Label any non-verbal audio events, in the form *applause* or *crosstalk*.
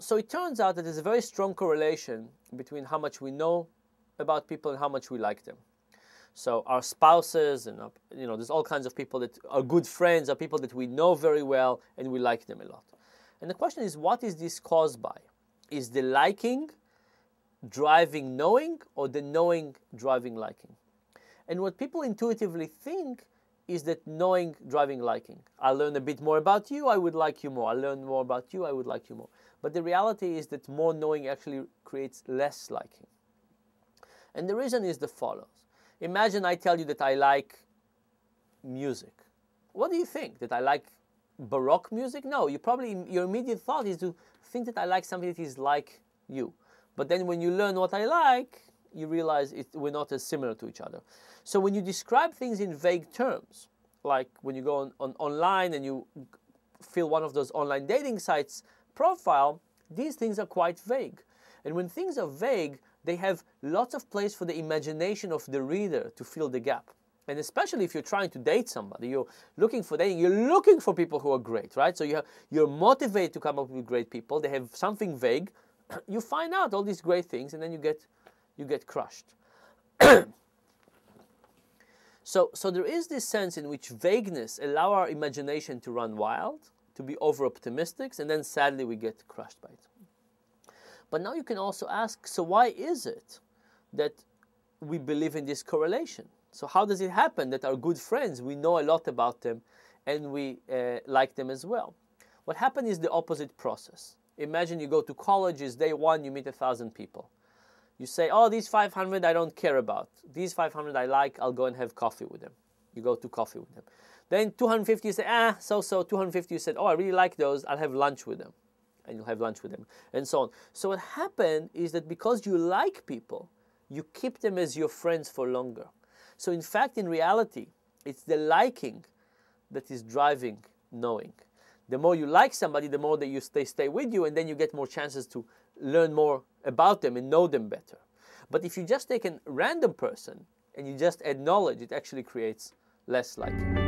so it turns out that there's a very strong correlation between how much we know about people and how much we like them. So our spouses and uh, you know, there's all kinds of people that are good friends, are people that we know very well and we like them a lot. And the question is, what is this caused by? Is the liking driving knowing or the knowing driving liking? And what people intuitively think is that knowing driving liking. I learn a bit more about you, I would like you more. I learn more about you, I would like you more. But the reality is that more knowing actually creates less liking. And the reason is the follows. Imagine I tell you that I like music. What do you think? That I like Baroque music? No, you probably your immediate thought is to think that I like something that is like you. But then when you learn what I like, you realize it, we're not as similar to each other. So when you describe things in vague terms, like when you go on, on online and you fill one of those online dating sites profile, these things are quite vague. And when things are vague, they have lots of place for the imagination of the reader to fill the gap. And especially if you're trying to date somebody, you're looking for dating, you're looking for people who are great, right? So you you're motivated to come up with great people. They have something vague. *clears throat* you find out all these great things, and then you get, you get crushed. *clears throat* so, so there is this sense in which vagueness allow our imagination to run wild, to be over optimistic, and then sadly we get crushed by it. But now you can also ask, so why is it that we believe in this correlation? So how does it happen that our good friends, we know a lot about them and we uh, like them as well? What happened is the opposite process. Imagine you go to college; colleges, day one, you meet a thousand people. You say, oh, these 500 I don't care about. These 500 I like, I'll go and have coffee with them. You go to coffee with them. Then 250, you say, ah, so so. 250, you said, oh, I really like those, I'll have lunch with them. And you'll have lunch with them, and so on. So what happened is that because you like people, you keep them as your friends for longer. So, in fact, in reality, it's the liking that is driving knowing. The more you like somebody, the more that you stay, stay with you, and then you get more chances to learn more about them and know them better. But if you just take a random person and you just add knowledge, it actually creates less liking.